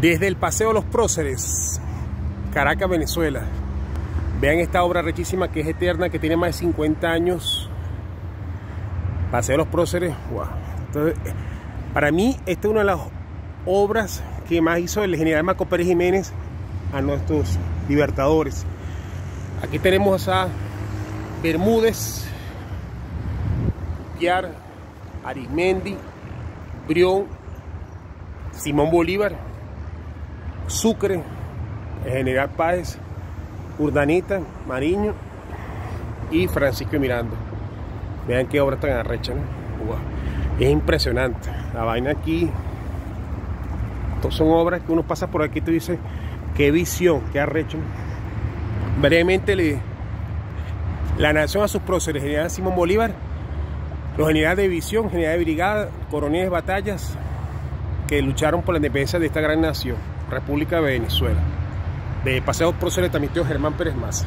Desde el Paseo Los Próceres, Caracas, Venezuela. Vean esta obra rechísima que es eterna, que tiene más de 50 años. Paseo Los Próceres, wow. Para mí, esta es una de las obras que más hizo el general Marco Pérez Jiménez a nuestros libertadores. Aquí tenemos a Bermúdez, Piar, Arismendi, Brión, Simón Bolívar, Sucre, general Páez, Urdanita, Mariño y Francisco Miranda. Vean qué obra tan arrecha, ¿no? Es impresionante. La vaina aquí. Estas son obras que uno pasa por aquí y te dice, qué visión, qué arrecho. Brevemente le, la nación a sus próceres, general Simón Bolívar, los generales de división, generales de brigada, coroneles de batallas, que lucharon por la independencia de esta gran nación. República de Venezuela. De Paseo Próceres transmitió Germán Pérez Maza.